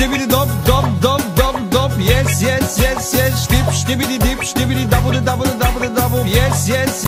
stibidi dop dop dop dop dop. Yes yes yes yes. Dip stibidi dip stibidi double double double double yes yes.